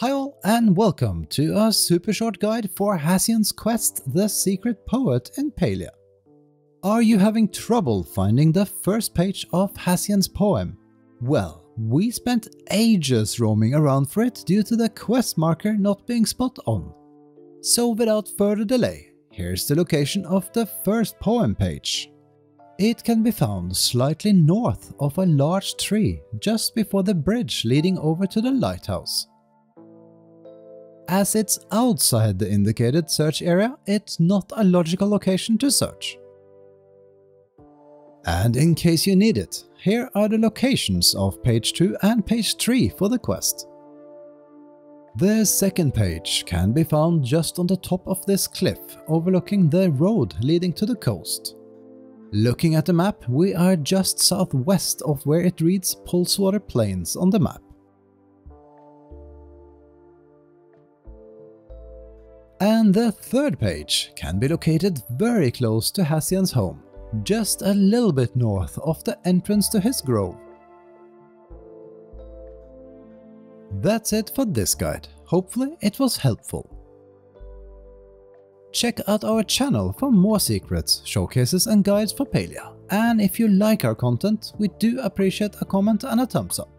Hi all and welcome to a super short guide for Hassian's quest The Secret Poet in Palia. Are you having trouble finding the first page of Hassian's poem? Well, we spent ages roaming around for it due to the quest marker not being spot on. So without further delay, here's the location of the first poem page. It can be found slightly north of a large tree just before the bridge leading over to the lighthouse. As it's outside the indicated search area, it's not a logical location to search. And in case you need it, here are the locations of page 2 and page 3 for the quest. The second page can be found just on the top of this cliff overlooking the road leading to the coast. Looking at the map, we are just southwest of where it reads Pulsewater Plains on the map. And the third page can be located very close to Hassian's home, just a little bit north of the entrance to his grove. That's it for this guide, hopefully it was helpful. Check out our channel for more secrets, showcases and guides for Palia. And if you like our content, we do appreciate a comment and a thumbs up.